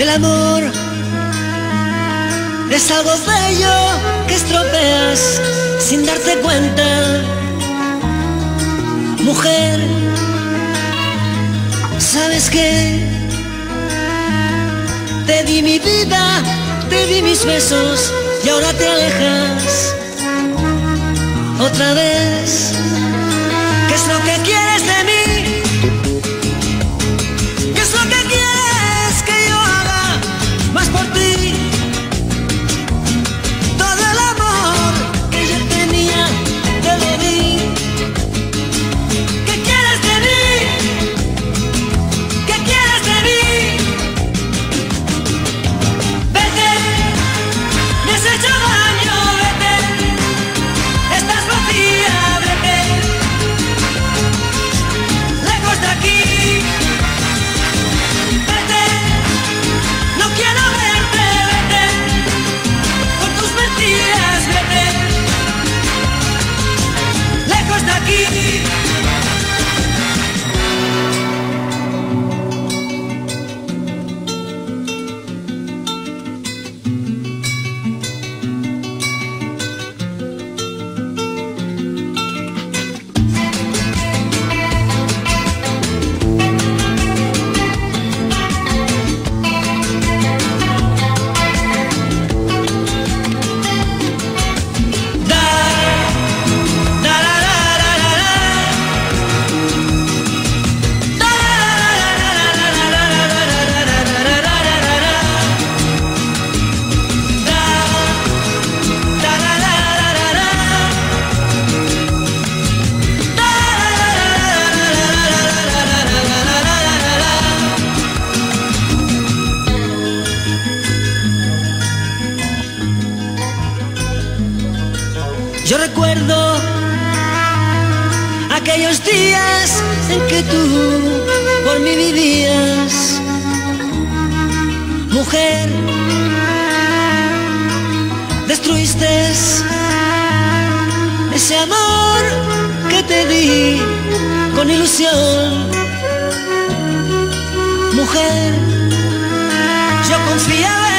El amor es algo bello que estropeas sin darte cuenta. Mujer, ¿sabes qué? Te di mi vida, te di mis besos y ahora te alejas otra vez. Yo recuerdo aquellos días en que tú por mí vivías, mujer, destruiste ese amor que te di con ilusión, mujer, yo confiaba